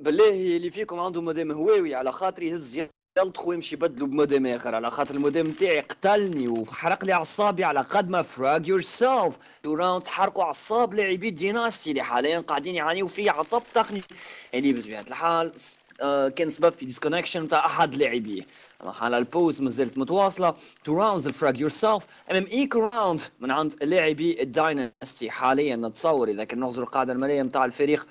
بالله اللي فيكم عنده موديم هواوي على خاطري يهز يلطخ ويمشي يبدلوا بموديم آخر على خاطر الموديم نتاعي قتلني وحرق لي أعصابي على قد ما FragYourself two rounds حرقوا أعصاب لاعبي Dynasty اللي حاليا قاعدين يعانيو فيه عطب تقني. اللي بطبيعة الحال آه، كان سبب في déconnexion تاع أحد لاعبيه على ال pause مازالت متواصلة. two rounds ل FragYourself أمام eco round من عند لاعبي ال Dynasty حاليا نتصور إذا كان نغزر القاعده الماليه نتاع الفريق.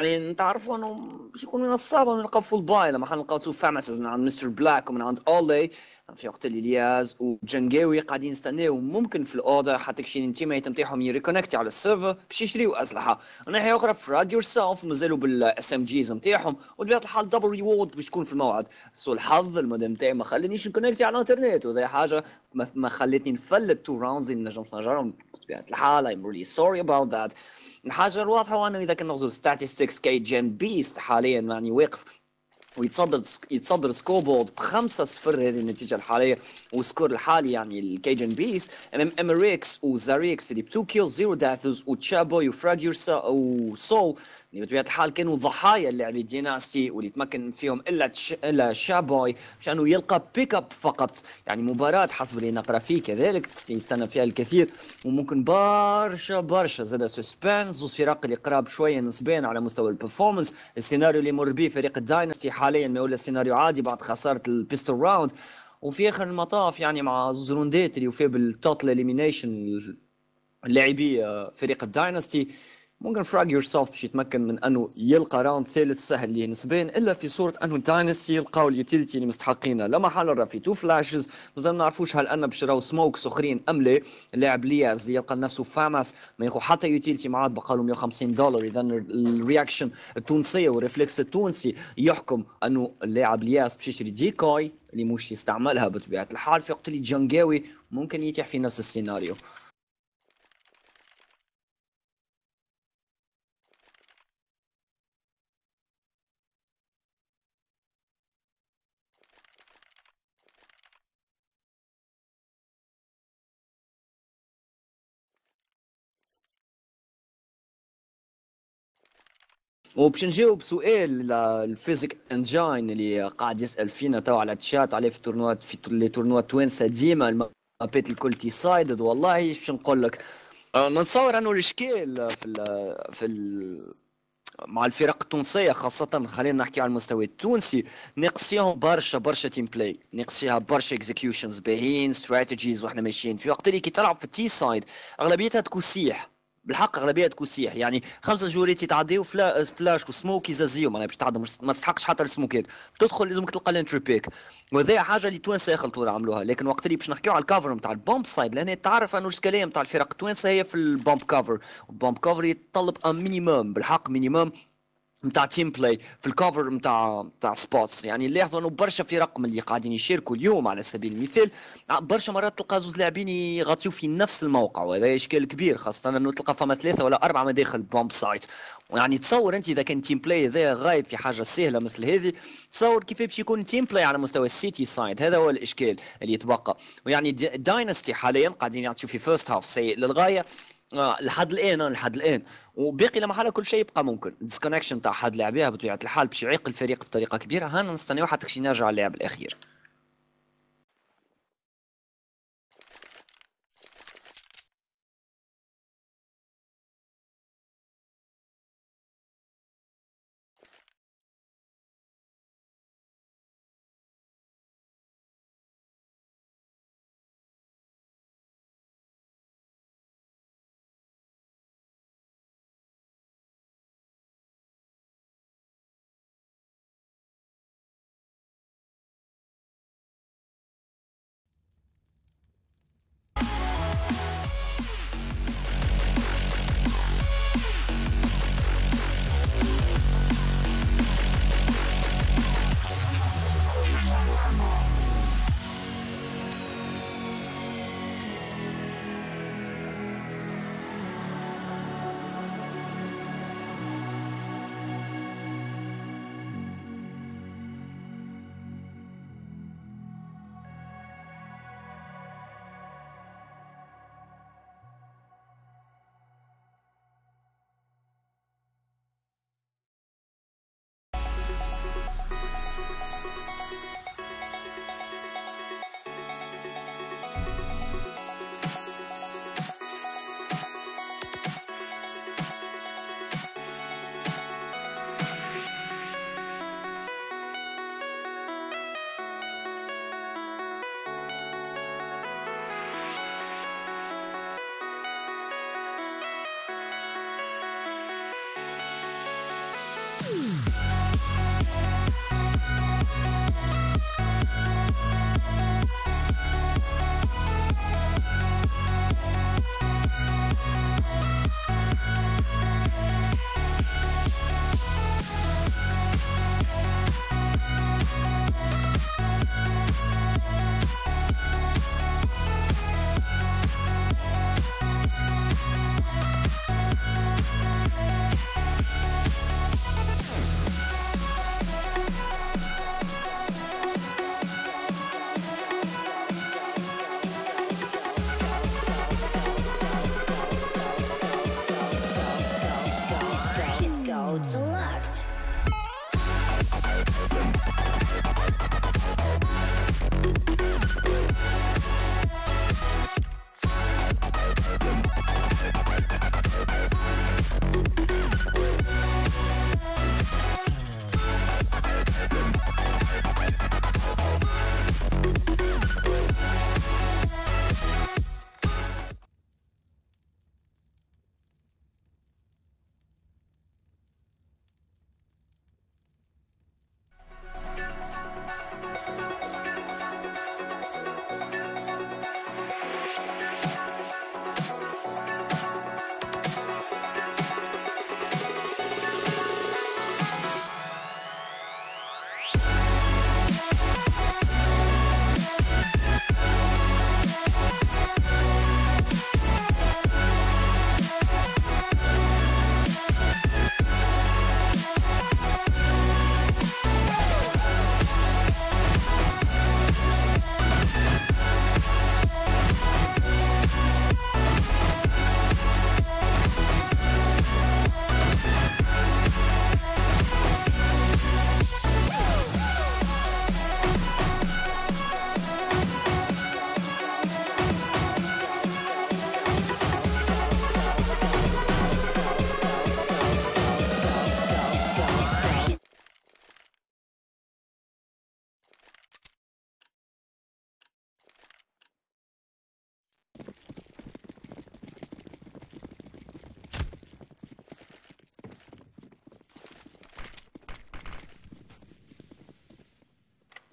يعني نتعرفوا انه باش يكون من الصعب نلقاو فول باي لما حنلقاو تو فامسز من عند مستر بلاك ومن عند اولي في وقت الياز وجنجاوي قاعدين يستناو ممكن في الأوضة حتى كشي الانتيميت نتاعهم يريكونكتي على السيرفر باش يشريو أسلحة. ناحية أخرى فراج يور سيلف مازالوا بالاس ام جيز نتاعهم وبطبيعة الحال دبل ريورد باش تكون في الموعد. سوء الحظ المودم نتاعي ما خلانيش نكونكتي على الإنترنت وهذه حاجة ما خلتني نفلت تو راوندز اللي نجمت نجرهم بطبيعة الحال I'm really sorry about that. الحاجة الواضحة هو انه إذا كان نغزو ستاتستكس كي جيم بيست حاليا يعني واقف ويتصدر يتصدر سكور بورد بخمسة صفر هذه النتيجة الحالية والسكور الحالي يعني الكيجن بيس أمام امريكس وزاريكس اللي بتو كيل زيرو داثوز وتشابوي وفراجيور وسول اللي بطبيعه الحال كانوا ضحايا اللعبة ديناستي واللي تمكن فيهم إلا تش... إلا شابوي مشانه يلقى بيك اب فقط. يعني مباراة حسب اللي نقرأ فيه كذلك يستنى فيها الكثير. وممكن برشا برشا زاد سسبانس زوز اللي قراب شوية نسبيا على مستوى البرفورمانس السيناريو اللي يمر به فريق الدايناستي حاليا ما ولا سيناريو عادي بعد خسارة البيستول راوند وفي آخر المطاف يعني مع زوز روندات اللي وفيه بالتوتال اليمينيشن اللاعبي آه، فريق الدايناستي ممكن فراج يور سيلف باش يتمكن من أنه يلقى راوند ثالث سهل ليه نسبيا إلا في صورة أنه داينستي يلقاو اليوتيليتي اللي مستحقينها. لا محل راه في تو فلاشز مازال ما نعرفوش هل ان باش يراو smokes اخرين أم لا. اللاعب لياز اللي يلقى نفسه FAMAS ما ياخذ حتى utility معاه بقى له 150 دولار اذا ال reaction التونسية وال reflex التونسي يحكم أنه اللاعب لياس باش يشري decoy اللي مش يستعملها بطبيعة الحال. في وقت اللي جنجاوي ممكن يتيح في نفس السيناريو. وباش نجاوب سؤال Physic Engine اللي قاعد يسأل فينا تو على التشات عليه في ال tournoiات في les tournois توانسة ديما ال mapات الكل T sided والله باش نقول لك. أه، نتصور أنه الإشكال في ال في ال مع الفرق التونسية خاصة خلينا نحكي على المستوى التونسي نقصيهم برشا برشا team play نقصيها برشا executions باهين strategies وإحنا ماشيين في وقت اللي كي تلعب في ال T side أغلبيتها تكون سيح. بالحق أغلبية تكون سيح يعني خمسة joueurات يتعديو فلا flash و smoke يزازيو معناها باش تعدى ما تستحقش حتى السموكات تدخل لازمك تلقى ال entry pick وهذا حاجة اللي توانسة يخلطوا عملوها. لكن وقت اللي باش نحكيو على ال cover نتاع ال bomb site لأن تعرف أنه الإشكالية نتاع الفرق التوانسه هي في ال bomb cover ال bomb cover يتطلب un minimum بالحق minimum نتاع team play في ال cover نتاع نتاع spots يعني نلاحظوا انه برشا فرق من اللي قاعدين يشاركوا اليوم على سبيل المثال. برشا مرات تلقى زوز لاعبين يغطيو في نفس الموقع وهذا إشكال كبير خاصة إنه تلقى فما ثلاثة ولا أربعة مداخل bomb site. ويعني تصور أنت إذا كان team play هذا غايب في حاجة سهلة مثل هذه تصور كيف باش يكون team play على مستوى ال CT side هذا هو الإشكال اللي يتبقى. ويعني داينستي حاليا قاعدين يعطيو في first half سيء للغاية. آه لحد الآن آه لحد الآن. وباقي لمّا حاله كل شيء يبقى ممكن. disconnection تاع حد لاعبيها بطبيعة الحال باش يعيق الفريق بطريقة كبيرة هانا نستناو حتى كشي نرجع اللعب الأخير.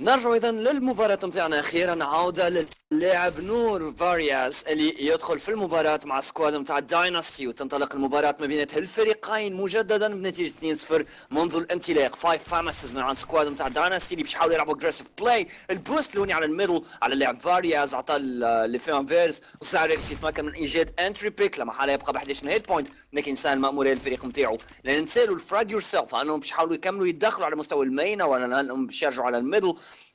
نرجع اذا للمباراة نتاعنا أخيرا عودة للاعب نور فارياس اللي يدخل في المباراة مع سكواد نتاع دايناستي وتنطلق المباراة ما بين الفريقين مجددا بنتيجة 2-0 منذ الانطلاق. 5 فامسز من عند سكواد نتاع دايناستي اللي باش يحاولوا يلعبوا اجريسيف بلاي البوست لوني على الميدل على اللاعب فارياس عطى اللي فيهم فيرس وساركس يتمكن من إيجاد انتري بيك لما حاله يبقى ب 11 هيت بوينت لكن سهل ماموريه الفريق نتاعو لأن نسالوا الفراج يور سيلف انهم باش يحاولوا يكملوا يدخلوا على مستوى المينا ولا انهم باش يرجعوا على الميدل.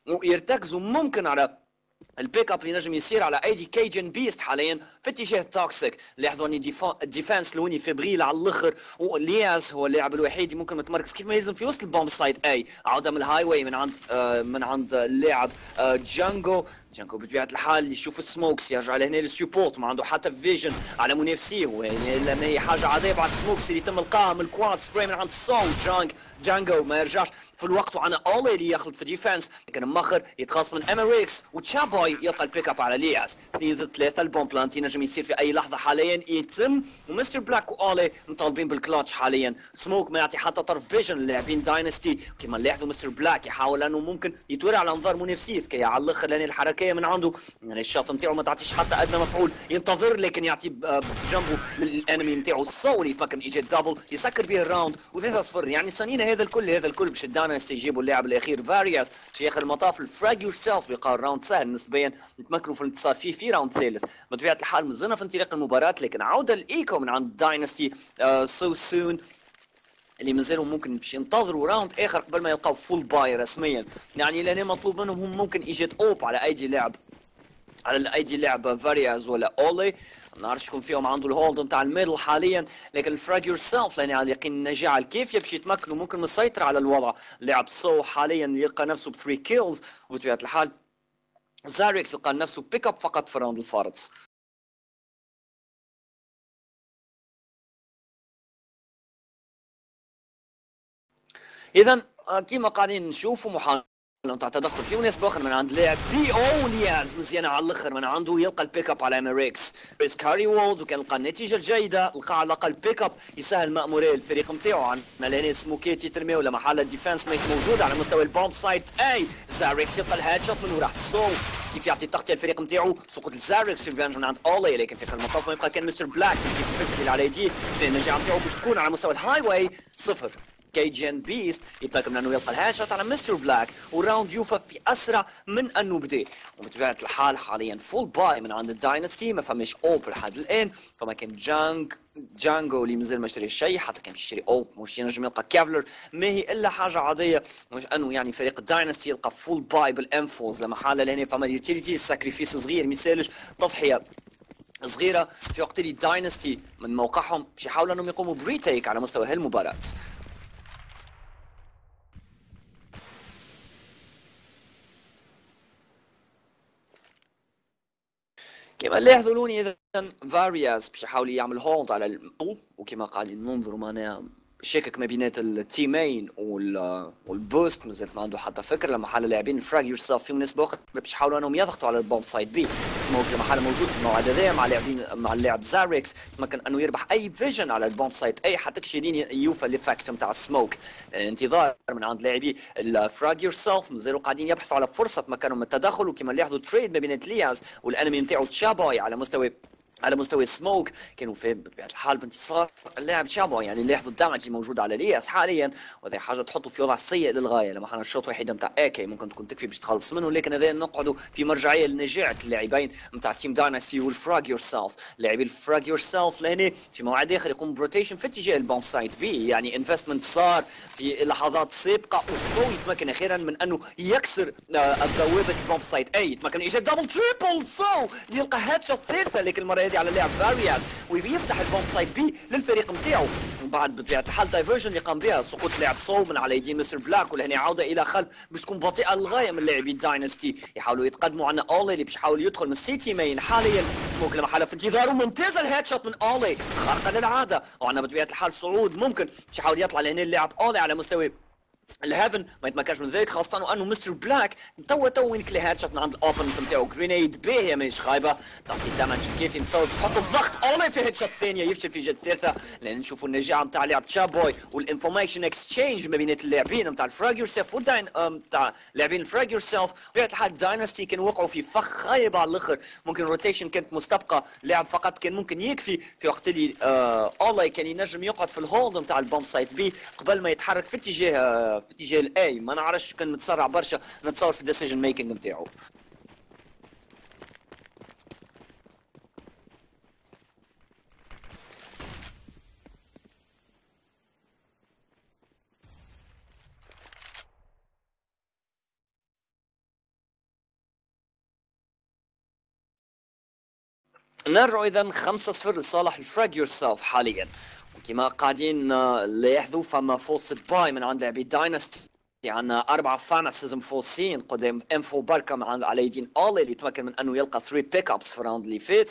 ويرتكزوا ممكن على البيك اب اللي نجم يصير على ايدي كيجن بيست حاليا في اتجاه توكسيك لاحظوا ان الديفانس لوني فبريل على الآخر ولياز هو اللاعب الوحيد اللي ممكن متمركز كيف ما يلزم في وسط البومب سايد اي عوده من الهاي واي من عند آه من عند اللاعب آه جانجو جانجو بطبيعه الحال يشوف السموكس يرجع لهنا للسيبورت ما عنده حتى فيجن على منافسيه لأن هي حاجة عاديه بعد سموكس اللي يتم القاها من الكواد سبراي من عند سون جانج جانجو ما يرجعش في الوقت وعنا اولي اللي ياخذ في ديفانس لكن مخر يتخلص من امريكس وتشابوي يلقى البيك اب على لياس اثنين ضد ثلاثة البوم بلانتي نجم يصير في اي لحظه حاليا يتم ومستر بلاك واولي مطالبين بالكلاتش حاليا سموك ما يعطي حتى طرف فيجن اللاعبين داينستي كما لاحظوا مستر بلاك يحاول انه ممكن يتورع على انظار منافسيه كي على الآخر لأن الحركيه من عنده يعني الشوط نتاعو ما تعطيش حتى ادنى مفعول ينتظر لكن يعطي بجنبه للانمي نتاعو الصول يتمكن يجي دبل يسكر به الراوند و3 صفر يعني صنينا هذا الكل هذا الكل باش الداينستي يجيبوا اللاعب الاخير فارياس في اخر المطاف الفراج يور سيلف يلقى الراوند سهل نسبيا نتمكنوا في الانتصار فيه في round ثالث. بطبيعه الحال مازلنا في انطلاق المباراة لكن عودة ال eco من عند داينستي سو سون اللي مازالوا ممكن باش ينتظروا round آخر قبل ما يلقاو full buy رسميا. يعني لأن مطلوب منهم هم ممكن ايجاد AWP على ايدي لاعب على ايدي لاعب فارياز ولا اولي ما نعرفش شكون فيهم عنده ال hold نتاع ال middle حاليا لكن ال FragYourself لاني على يقين النجاعه الكافية باش يتمكنوا ممكن مسيطر على الوضع. لاعب سو حاليا يلقى نفسه ب 3 كيلز وبطبيعه الحال زاريكس لقى نفسه بيك اب فقط في الراوند الفارط اذا كيما قاعدين نشوفوا محاولة نتاع تدخل في مناسبة أخرى من عند لاعب بي أو لياز مزيانة على الآخر من عنده يلقى البيك اب على امريكس بيس كاري وولد وكان لقى النتيجة الجيدة لقى على الأقل بيك اب يسهل مأمورية الفريق نتاعو عن ملاني سموكيتي ترميو لما حال الديفنس ماهيش موجودة على مستوى البومب سايت أي زاريكس يلقى الهاد شوت من وراح سو كيف يعطي تغطية الفريق نتاعو سقوط الزاريكس ريفانج من عند أولي لكن في المطاف ما يبقى كان مستر بلاك 50 على يديه النجاح نتاعو باش تكون على مستوى الهاي واي صفر. كيجن بيست من انه يلقى الهاشات على مستر بلاك. والراوند يوفى في أسرع من انه بدا وبطبيعه الحال حاليا فول باي من عند الداينستي ما فماش أوب لحد الآن. فما كان جانج جانجو اللي مازال ما شري شيء. حتى كان يشتري أوب. مش ينجم يلقى كافلر. ما هي إلا حاجة عادية. مش أنه يعني فريق الداينستي يلقى فول باي بالانفوز لما حاله لهنا. فما يوتيليتي ساكريفيس صغير. ما تضحية صغيرة في وقت اللي داينستي من موقعهم باش يحاولوا أنهم يقوموا بريتيك على مستوى هالمباراة. كما لاحظوا لوني اذا فارياس باش يحاول يعمل هولد على المو وكما قاعدين ننظروا معناها شاكك ما بينات التيمين والبوست مازالت ما عنده حتى فكره لما حال اللاعبين فراج يور سيلف في مناسبة أخرى. باش يحاولوا أنهم يضغطوا على البوم سايد بي. سموك لما حال موجود في الموعد هذا مع لاعبين مع اللاعب زاريكس تمكن أنه يربح أي فيجن على البوم سايد أي حتى كشيرين يوفى ليفكت نتاع السموك انتظار من عند لاعبي الفراج يور سيلف مازالوا قاعدين يبحثوا على فرصة مكانهم التدخل وكما لاحظوا تريد ما بين تلياز والانمي نتاعو تشاباي على مستوى على مستوى سموك كانوا فاهم بطبيعة الحال بانتصار اللاعب شابو يعني لاحظوا الدمج موجود على لياس حاليا. وهذه حاجة تحطه في وضع سيء للغاية لما حنا الشوط واحد نتاع اكي ممكن تكون تكفي باش تخلص منه. لكن هذا نقعدوا في مرجعية لنجاعه اللاعبين نتاع تيم دايناسي والفراج يور سيلف لاعبي الفراج يور سيلف لهنا في موعد آخر يقوم بروتيشن في اتجاه البومب سايت بي يعني انفستمنت صار في اللحظات السابقه والصو يتمكن أخيرا من أنه يكسر بوابه ال bomb site A يتمكن ايجاد double triple صو يلقى headshot ثالثه لكن المرة هذه على اللاعب فاري دياز ويفتح ال bomb site B للفريق نتاعو. من بعد بطبيعة الحال diversion اللي قام بها سقوط لاعب سو من على يدين مستر بلاك ولهنا عوده إلى خلف باش تكون بطيئة للغاية من لاعبي Dynasty يحاولوا يتقدموا عنا اولي اللي باش يحاول يدخل من CT main حاليا. سموك لما حالة في انتظاره ممتازه ال headshot من اولي خارقة للعادة. وعندنا بطبيعة الحال صعود ممكن باش يحاول يطلع لهنا اللاعب اولي على مستوى ال heaven ما يتمكنش من ذلك خاصة وأنه مستر بلاك توا تو وين كلي headshot من عند ال opponent نتاعو grenade باهية ماهيش خايبة. تعطي ال damage الكافي نتصور تحط الضغط اولي في headshot الثانية يفشل في جهة الثالثة. لأن نشوفوا النجاعة نتاع لعب تشابوي وال information exchange ما بين اللاعبين نتاع ال FragYourself والداين نتاع لاعبين ال FragYourself بطبيعة الحال Dynasty كانوا وقعوا في فخ خايب على الآخر. ممكن rotation كانت مستبقة لاعب فقط كان ممكن يكفي في وقت اللي آه اولي كان ينجم يقعد في ال hold نتاع ال bomb site B قبل ما يتحرك في اتجاه آه في اتجاه ال A ما نعرفش كان متسرع برشا نتصور في ال decision making نتاعو. نرجع اذا 5 0 لصالح ال FragYourself حاليا. وكما قاعدين لاحظوا فما فوسط باي من عند لاعبي داينستي عندنا أربعة فاناسيزم فوسين قدام إنفو بركة من على يدين أولي اللي تمكن من أنه يلقى 3 بيك أبس في الراوند اللي فات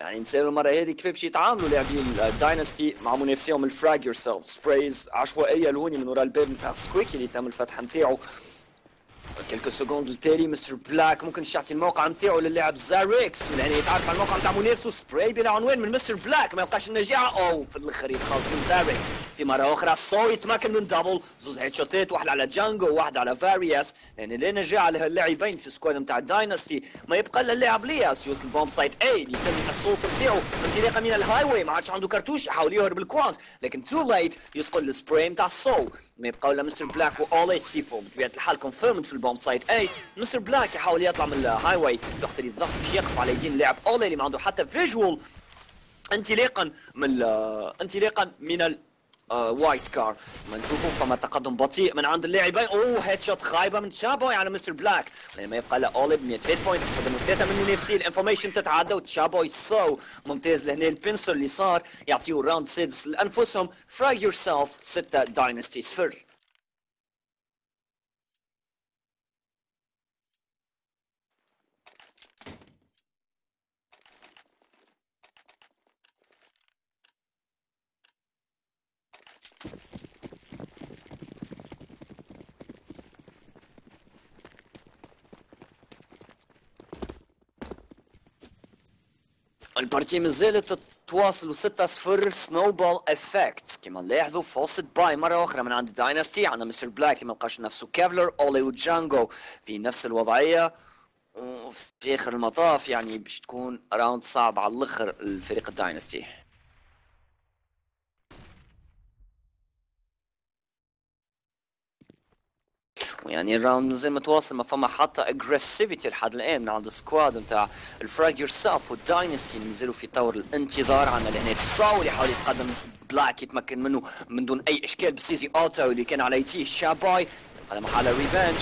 يعني نسالوا المرة هذه كيف باش يتعاملوا لاعبين الداينستي مع منافسيهم الفراج يور سيلف سبرايز عشوائية لهوني من وراء الباب نتاع سكويكي اللي تم الفتح نتاعو. كيلكو سكوند التالي مستر بلاك ممكن يعطي الموقع نتاعو للاعب زاريكس يعني يتعرف على الموقع نتاع منافسه سبراي بلا عنوان من مستر بلاك ما يلقاش النجاعه أو في الآخر يتخلص من زاريكس في مره أخرى سو يتمكن من دبل زوز هيد شوتات واحد على جانجو وواحد على فارياس لأن لا نجاعه لهاللاعبين في السكواد نتاع داينستي ما يبقى الا اللاعب لياس يوصل البوم سايت اي يتم الصوت نتاعو انطلاقا من الهاي واي ما عادش عنده كرتوش يحاول يهرب الكواز لكن تو لايت يسقل السبراي نتاع سو ما يبقى الا مستر بلاك واولي سيفو بطبيعه الحال كونفيرمد في البوم سايت. أي مستر بلاك يحاول يطلع من الهاي واي اللي الضغط باش يقف على يدين اللاعب أولي اللي ما عنده حتى فيجوال انطلاقا من انطلاقا من ال white car ما نشوفوا فما تقدم بطيء من عند اللاعبين. أوه headshot خايبة من تشابوي على مستر بلاك. ما يبقى لا أولي ب 100 hit point تقدموا ثلاثة من منافسين ال information تتعدى وتشابوي سو ممتاز لهنا ال pincer اللي صار يعطيو round سادس لأنفسهم. FragYourself 6 Dynasty صفر ال partie مازالت تواصلوا 6 0 snowball effect كما نلاحظوا force buy مرة أخرى من عند Dynasty عندنا مستر بلاك اللي ما لقاش نفسه Kevlar اولي وجانجو في نفس الوضعية. في آخر المطاف يعني باش تكون round صعب على الأخر الفريق ال Dynasty يعني ال round مازال متواصل ما فما حتى agressivité لحد الآن من عند ال squad نتاع الفراج يور سيلف والداينستي اللي مازالوا في طور الانتظار عندنا لهنا الصاول يحاول يتقدم بلاك يتمكن منه من دون أي إشكال بالسيزي اوتو اللي كان على يتيه شاباي على محل ريفانج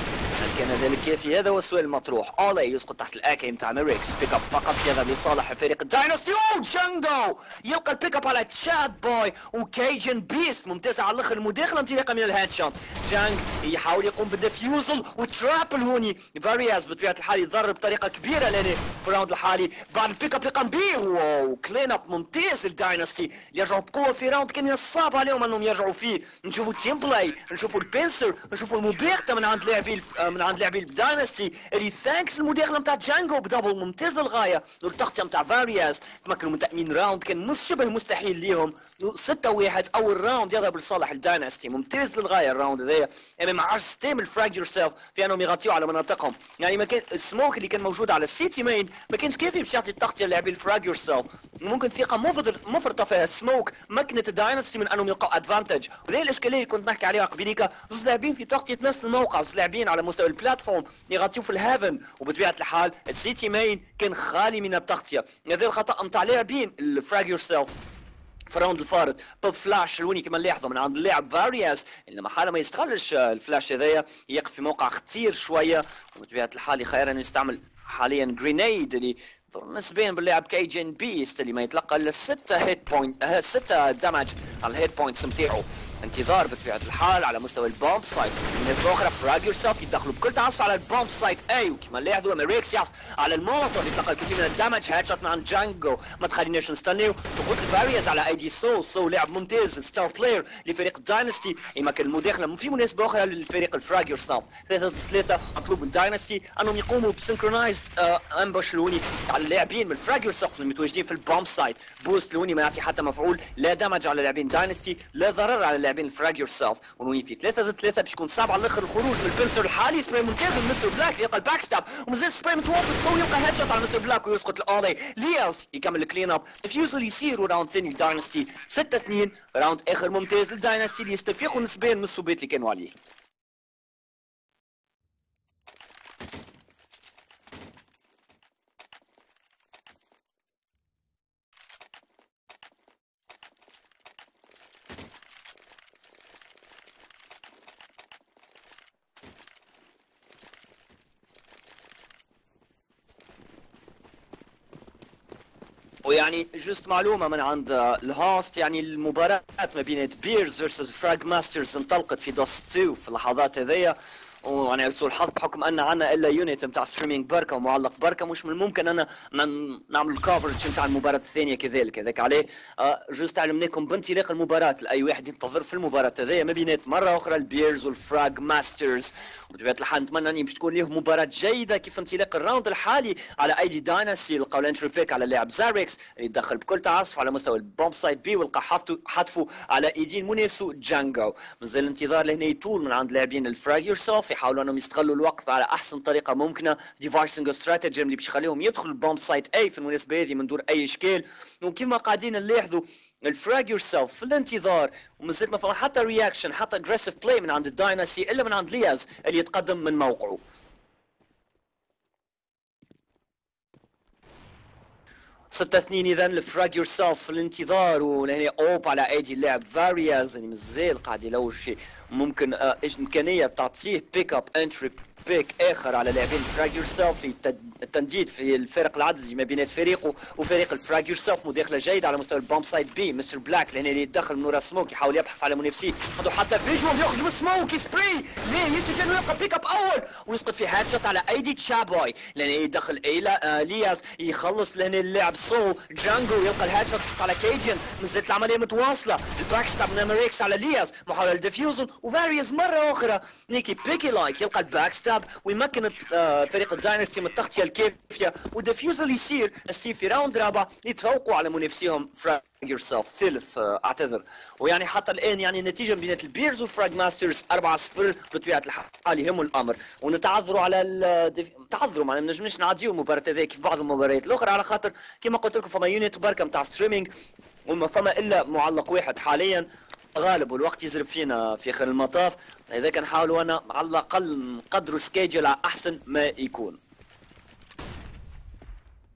كان ذلك كافي هذا هو السؤال المطروح. اولي يسقط تحت الاكي نتاع ميريكس. بيك اب فقط يذهب لصالح فريق الدايناستي جانجو يلقى البيك اب على تشاد بوي وكيجن بيست. ممتازه على الأخر المداخله انطلاقا من الهيد شوت جانج يحاول يقوم بالديفيوزل وتراب الهوني فارياز بطبيعة الحال يضرب بطريقه كبيرة لاني في ال round الحالي بعد ال pick up اللي قام به و clean up ممتاز لل Dynasty يرجعوا بقوة في round كان يصعب عليهم أنهم يرجعوا فيه. نشوفوا teamplay نشوفوا ال pincer نشوفوا المباغته من عند لاعبي من عند لاعبي ال Dynasty اللي thanks المداخله نتاع جانجو ب double ممتاز للغاية. والتغطيه نتاع فارياس تمكنوا من تامين round كان شبه مستحيل ليهم. 6 1 أول round يضرب لصالح ال Dynasty. ممتاز للغاية ال round هذايا. ما عادش team FragYourself في أنهم يغطيوا على مناطقهم. يعني ما كان السموك اللي كان موجود على ال CT main ما كانش كافي باش يعطي التغطية للاعبي ال FragYourself ممكن ثقة مفرطة فيها السموك مكنت ال Dynasty من أنهم يلقوا advantage وهي الأشكالية اللي كنت نحكي عليها قبيليكا. زوج لاعبين في تغطية نفس الموقع زوج لاعبين على مستوى ال platform. يغطيو في ال heaven وبطبيعة الحال ال CT main كان خالي من التغطية. هذا الخطأ نتاع لاعبين ال FragYourself في round الفارط pop flash لوني كما نلاحظوا من عند اللاعب فارياس اللي حاله ما يستغلش الفلاش هذايا يقف في موقع خطير شوية. وبطبيعة الحال خير انه يستعمل حاليا grenade اللي نسبيا باللاعب كي جين بيست اللي ما يتلقى إلا 6 hit point 6 damage على ال hit points نتاعو انتظار بطبيعة الحال على مستوى ال bomb site. بالنسبة أخرى FragYourself يدخلوا بكل تعصب على ال bomb site. A وكما لاحظوا امريكس يحصل على المولوتوف يتلقى الكثير من ال damage headshot مع جانجو. ما تخليناش نستنيو سقوط الفاريز على أي دي سو سو لاعب ممتاز star player لفريق Dynasty يمكن المداخلة في مناسبة أخرى للفريق ال FragYourself ثلاثة ثلاثة مطلوب من Dynasty أنهم يقوموا ب synchronized ambush لوني على اللاعبين من ال FragYourself المتواجدين في ال bomb site. boost لوني ما يعطي حتى مفعول. لا damage على لاعبين Dynasty لا ضرر على لاعبين ال FragYourself ونوني في ثلاثة ضد ثلاثة باش يكون صعب على الآخر الخروج من ال pincer الحالي. سبراي ممتاز من مستر بلاك يلقى ال backstab ومازال سبراي متواصل سو يلقى headshot على مستر بلاك ويسقط الاولي لياز يكمل ال clean up defusal يصير و round ثاني ل Dynasty 6 2 round آخر ممتاز لل Dynasty اللي يستفيقوا نسبيا من السبات اللي كانوا عليه ويعني just معلومة من عند ال host يعني المباراة ما بين بيرز versus FragMasters انطلقت في Dust 2 في اللحظات هذيا وأنا سوء الحظ بحكم أن عندنا إلا unit نتاع streaming بركة ومعلق بركة. مش من الممكن أنا نعمل ال coverage نتاع المباراة الثانية كذلك. هذاك عليه. آه just علمناكم بانطلاق المباراة. لاي واحد ينتظر في المباراة. هذيا ما بينات. مرة أخرى البيرز وال FragMasters. وبطبيعه الحال نتمنى اني باش تكون لهم مباراة جيدة كيف انطلاق ال round الحالي على أيدي Dynasty لقاو ال entry pick على اللاعب زاريكس اللي يدخل بكل تعاصف على مستوى ال bomb site B ولقى حتفو على إيدين منافسه جانجو مازال الانتظار لهنا يطول من عند لاعبين ال FragYourself يحاولوا انهم يستغلوا الوقت على احسن طريقة ممكنة. devising strategy اللي باش يخليهم يدخلوا ال bomb site A في المناسبة هذه من دون أي إشكال. وكيف قاعدين نلاحظوا ال FragYourself في الانتظار ومازلت ما فما حتى reaction حتى aggressive play من عند ال Dynasty إلا من عند لياز اللي يتقدم من موقعه. ستة اثنين اذا ل FragYourself الانتظار. ولهنا AWP على أيدي اللاعب فارياز. اللي مازال قاعد يلوج في ممكن آه إمكانية تعطيه pick up entry pick آخر على لاعبين FragYourself التنديد في الفرق العددي ما بين فريقه وفريق ال FragYourself مداخلة جيدة على مستوى ال bomb site B. مستر بلاك لهنا اللي يتدخل من ورا سموك يحاول يبحث على منافسيه عنده حتى visual يخرج من smoke spray! ليه يسجل ويبقى pick up أول؟ ويسقط في headshot على أيدي تشابوي. لهنا يدخل ايلا آه لياس يخلص لهنا اللاعب سو جانجو يلقى ال headshot على كيجن. مازالت العملية متواصلة. ال backstab من أمريكس على لياس محاولة لل defusal وفاريز مرة أخرى. نيكي بيكي like يلقى ال backstab ويمكن آه فريق ال Dynasty من التغطية الكافيه وال defusal يصير يصير في round رابع يتفوقوا على منافسيهم FragYourself ثالث آه اعتذر. ويعني حتى الآن يعني النتيجه بين البيرز وال FragMasters 4 0 بطبيعة الحال يهم الأمر. ونتعذروا على الدف... تعذروا ما نجمش نعديو المباراه هذيك في بعض المباريات. الأخرى على خاطر كما قلت لكم فما unit بركة نتاع streaming وما فما إلا معلق واحد حاليا. غالب والوقت يزرب فينا في آخر المطاف. لذلك نحاول أنا على الأقل نقدروا schedule على أحسن ما يكون.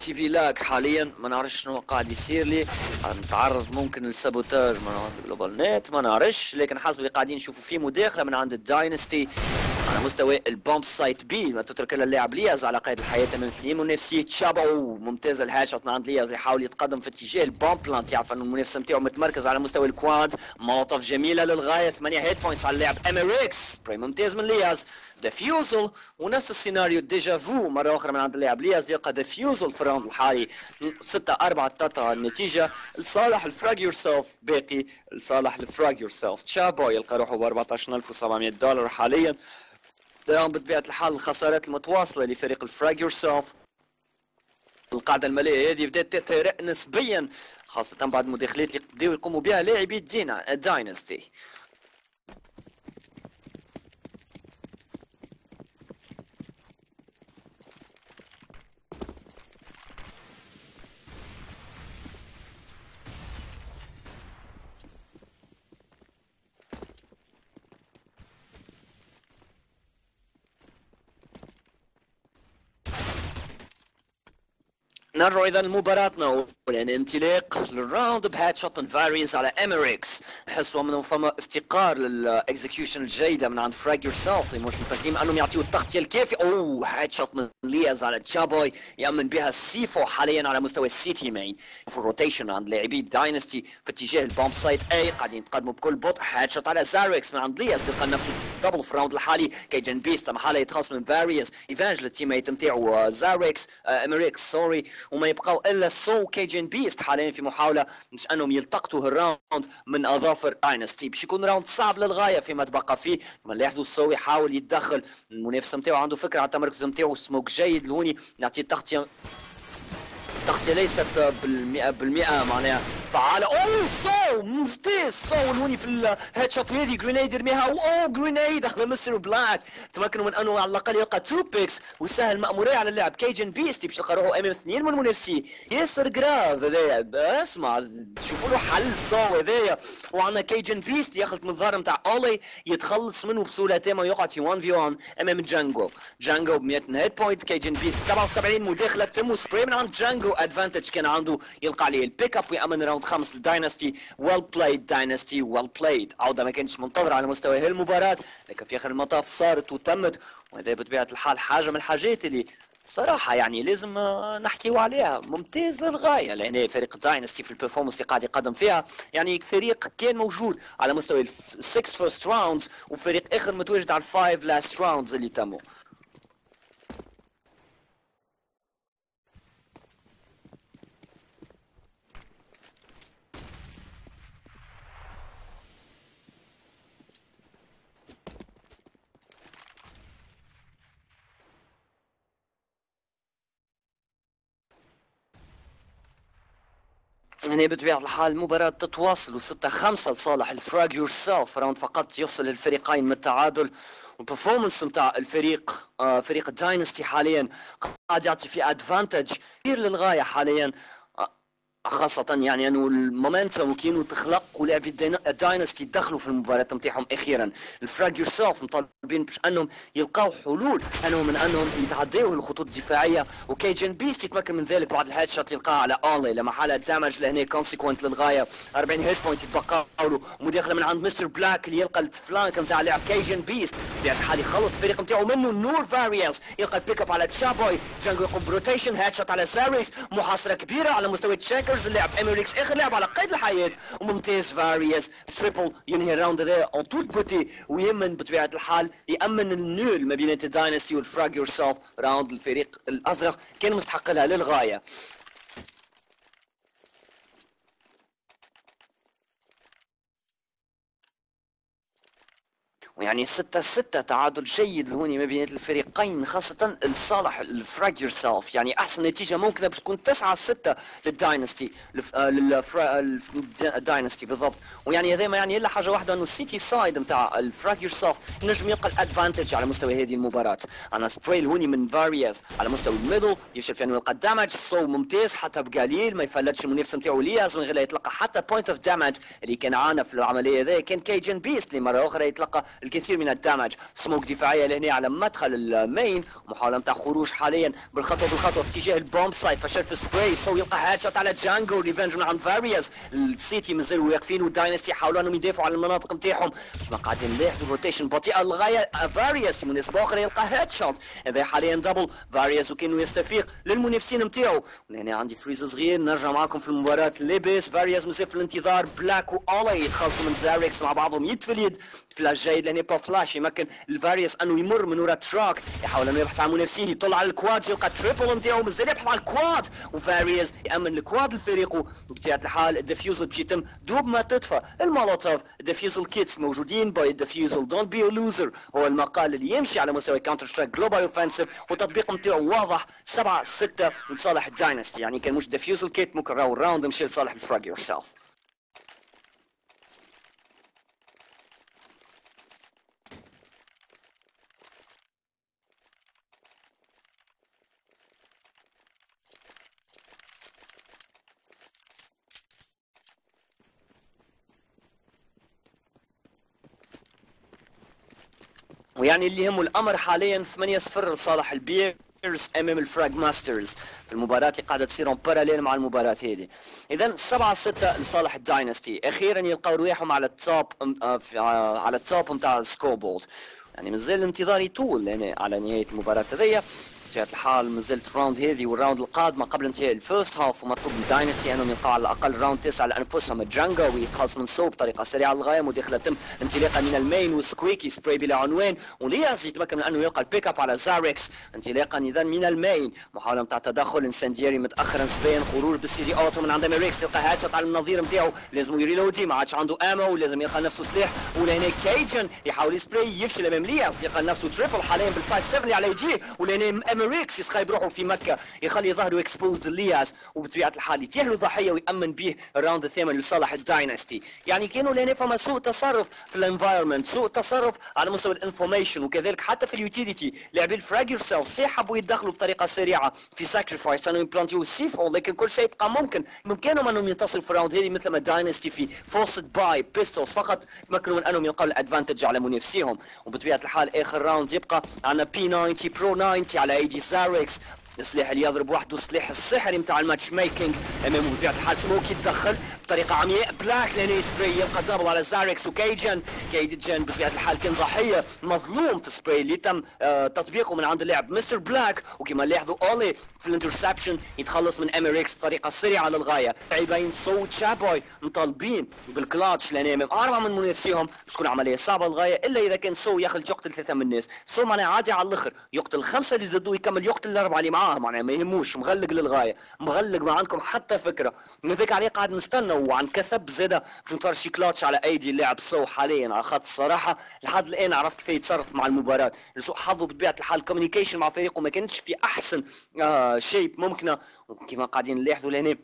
تي في lag حاليا ما نعرفش شنو قاعد يصير لي. نتعرض ممكن لل sabotage من عند GlobalNet ما نعرفش لكن حسب اللي قاعدين نشوفوا فيه مداخلة من عند ال Dynasty على مستوى ال bomb site B. ما تترك الا اللاعب لياز على قيد الحياة من اثنين منافسيه تشابو ممتازه ال headshot من عند لياز يحاول يتقدم في اتجاه ال bomb. plant يعرف انه المنافس نتاعو متمركز على مستوى ال quad. موطف جميله للغاية. 8 hit points على اللاعب امريكس سبراي ممتاز من لياز. defusal. ونفس السيناريو déjà vu. مرة أخرى من عند اللاعب لياز يلقى defusal في ال round الحالي. 6 4 تاتا النتيجة. لصالح ال FragYourself باقي لصالح ال FragYourself تشابو يلقى روحه ب 14700 دولار حاليا. اليوم بطبيعة الحال الخسارات المتواصلة لفريق ال FragYourself القاعدة المالية هذه بدات تثرئ نسبيا خاصة بعد المداخلات اللي بداوا يقوموا بها لاعبي دينا Dynasty. نرجع اذا لمباراتنا والان انطلاق لل round ب headshot من فاريز على اميريكس نحسوا منهم فما افتقار لل execution الجيدة من عند FragYourself مش متاكدين أنهم يعطيوا التغطيه الكافيه أوه headshot من لياز على تشابوي يأمن بها السيف و حاليا على مستوى ال CT main في ال rotation عند لاعبي Dynasty في اتجاه ال bomb site A قاعدين يتقدموا بكل بطء. headshot على زاريكس من عند لياز. تلقى نفسه double في ال round الحالي. Cajunbeast. محاله يتخلص من فاريز. avenge لل teammate نتاعو زاريكس اميريكس sorry وما يبقاو إلا سو. Cajunbeast حاليا في محاولة مش أنهم يلتقطوا ال round من أظافر Dynasty باش يكون round صعب للغاية فيما تبقى فيه. كما نلاحظوا سو يحاول يتدخل. المنافس نتاعو عنده فكرة على التمركز نتاعو سموك جيد لهوني يعطي التغطية. التغطية ليست بالمئة بالمئة معناها فعالة. أوه سو misses سو لوني في ال headshot هذي grenade يرميها أوه grenade على مستر بلاك. تمكنوا من أنه على الأقل يلقى two picks وسهل مأمورية على اللاعب Cajunbeast باش يلقى روحه أمام اثنين من منافسيه ياسر grave هذايا. اسمع شوفوا له حل سو هذايا. وعندنا Cajunbeast ياخذ من الظهر نتاع اولي يتخلص منه بسهولة تامة ويقعد في 1 في 1 أمام جانجو جانجو ب 100 hit point Cajunbeast 77 مداخلة. تم سبراي من عند جانجو advantage كان عنده. يلقى عليه ال pick up ويأمن round خمس ل Dynasty. well played Dynasty well played عودة ما كانتش منتظرة على مستوى هذه المباراة. لكن في آخر المطاف صارت وتمت. وهذا بطبيعة الحال حاجة من الحاجات اللي صراحة يعني لازم نحكيو عليها. ممتاز للغاية. لأن فريق Dynasty في ال performance اللي قاعد يقدم فيها. يعني فريق كان موجود على مستوى ال six first rounds وفريق آخر متواجد على ال five last rounds اللي تموا. هنا بطبيعة الحال المباراة تتواصل و6 5 لصالح ال FragYourself round فقط يفصل الفريقين من التعادل وال performance نتاع الفريق آه فريق Dynasty حاليا قاعد يعطي في advantage كبير للغاية حاليا. خاصة يعني أنه ال momentum كانوا تخلق ولاعبي Dynasty دخلوا في المباراة نتاعهم أخيرا. ال FragYourself مطالبين باش أنهم يلقاو حلول أنهم من أنهم يتعداو الخطوط الدفاعية. و Cajunbeast يتمكن من ذلك بعد ال headshot يلقاها على اولي لما حالة damage لهنا conséquent للغاية. 40 hit point يتبقى له مداخلة من عند مستر بلاك اللي يلقى ال flank نتاع لاعب كيجن بيست بطبيعة الحال يخلص الفريق نتاعو منه نور فاريانس. يلقى ال pick up على تشابوي. جانجو يقوم ب rotation. headshot على ساريس. محاصرة كبيرة على مستوى تشيك تشيكرز اللعب اميريكس آخر لعب على قيد الحياة. وممتاز فاريس triple ينهي ال round هذا en toute beauté ويمن بطبيعة الحال يأمن ال nul ما بين ال Dynasty وال FragYourself round الفريق الأزرق كان مستحق لها للغاية. ويعني ستة ستة تعادل جيد هوني ما بين الفريقين خاصة لصالح ال FragYourself يعني أحسن نتيجة ممكنة باش تكون تسعة ستة لل Dynasty لل Dynasty بالضبط. ويعني هذا ما يعني إلا حاجة واحدة إنه ال CT side نتاع ال FragYourself نجم يلقى ال advantage على مستوى هذه المباراة. أنا سبراي هوني من فارياس على مستوى ال middle يفشل في أنه يلقى damage سو ممتاز حتى بقليل ما يفلتش المنافس نتاعو لياز من غير يتلقى حتى point of damage اللي كان عانى في العملية هذه. كان كيجن بيست اللي مرة أخرى يتلقى الكثير من ال damage. سموك دفاعية لهنا على مدخل ال main. محاولة نتاع خروج حاليا بالخطوة بالخطوة في اتجاه ال bomb site. فشل في سبراي سو يلقى headshot على جانجو. revenge من عند فارياس ال CT مازالوا واقفين و Dynasty يحاولوا انهم يدافعوا على المناطق نتاعهم كما قاعدين نلاحظوا rotation بطيئه للغايه فارياس مناسبه أخرى يلقى headshot هذا حاليا double فارياس وكانه يستفيق للمنافسين نتاعو هنا عندي freeze صغير. نرجع معكم في المباراه لابس فارياس مازال في الانتظار بلاك واولي يتخلصوا من زاريكس مع بعضهم. يد في اليد فلاش جيد لهنا فلاش يمكن الفاريوس أنه يمر من وراء truck يحاول انه يبحث عن منافسيه يطلع على ال quad يلقى triple نتاعو مازال يبحث عن ال quad وفاريوس يأمن ال quad لفريقه. بطبيعه الحال ال defusal باش يتم دوب ما تطفى المولوتوف ال defusal kits موجودين buy a defusal don't be loser هو المقال اللي يمشي على مستوى Counter-Strike Global Offensive والتطبيق نتاعو واضح 7 6 لصالح ال Dynasty. يعني كان مش defusal kit ممكن راو ال round مشي لصالح ال FragYourself ويعني اللي يهمه الأمر حاليا 8 0 لصالح ال Bears أمام ال FragMasters في المباراة اللي قاعدة تصير parallèle مع المباراة هذه. اذا 7 6 لصالح ال Dynasty أخيرا يلقاو رواحهم على ال top آه، آه، على ال top نتاع ال scoreboard يعني مازال الانتظار يطول يعني على نهاية المباراة هذيا بطبيعة الحال مازلت round هذه وال round القادمة قبل انتهاء ال first half ومطلوب من Dynasty انهم يلقاو على الأقل round تسعة لأنفسهم. جانجو يتخلص من سو بطريقة سريعة للغاية مداخلة تم انطلاقا من ال main و squeaky spray بلا عنوان. ولياز يتمكن من أنه يلقى ال pick up على زاركس انطلاقا اذا من ال main. محاولة نتاع تدخل incendiary متاخرا. سبين خروج بال CZ auto من عند ميريكس يلقى headshot على النظير نتاعو لازم ي reload ي ما عادش عنده ammo ولازم يلقى نفسه سلاح. ولهنا كيجن يحاول يسبراي يفشل أمام لياز يلقى نفسه triple حاليا بال five 7 على يجيه ولهنا امريكس يسخايل روحه في مكة يخلي ظهره exposed لياس وبطبيعة الحال يتيح له ضحية ويأمن به ال round الثامن لصالح ال Dynasty. يعني كانوا لهنا فما سوء تصرف في ال environment سوء تصرف على مستوى ال information وكذلك حتى في ال utility لاعبي ال FragYourself صحيح حبوا يتدخلوا بطريقة سريعة في sacrifice انه يمبلانتيو ال C4 لكن كل شيء يبقى ممكن. ممكنهم إنهم ينتصروا في ال round هذه مثل ما Dynasty في forced buy pistols فقط تمكنوا من أنهم يلقوا ال advantage على منافسيهم وبطبيعة الحال آخر round يبقى عندنا P90 pro 90 على ايدي زاركس السلاح اللي يضرب وحده السلاح السحري نتاع ال matchmaking أمام بطبيعه الحال سموكي يتدخل بطريقة عمياء. بلاك لين سبراي يلقى double على زاركس وكيجن كيجن بطبيعة الحال كان ضحية. مظلوم في سبراي اللي تم آه تطبيقه من عند اللاعب مستر بلاك. وكما لاحظوا أولي في ال interception يتخلص من امريكس بطريقه سريعة للغاية. لاعبين سو تشابوي مطالبين بالكلاتش لأن أربعة من منافسيهم باش تكون عملية صعبة للغاية إلا إذا كان سو يخرج يقتل ثلاثة من الناس. سو معناها عادي على الآخر. يقتل خمسه اللي ضده يكمل يقتل الأربعة اللي معاه معناها ما يهموش مغلق للغاية مغلق ما عندكم حتى فكرة. من ذاك عليه قاعد نستنى وعن كثب زاده باش نطر شي كلاتش على أيدي اللاعب سو حاليا على خاطر الصراحه لحد الآن عرفت كيف يتصرف مع المباراة. لسوء حظه بطبيعة الحال communication مع فريقه ما كانتش في أحسن آه shape ممكنه كيف قاعدين نلاحظوا لهنا؟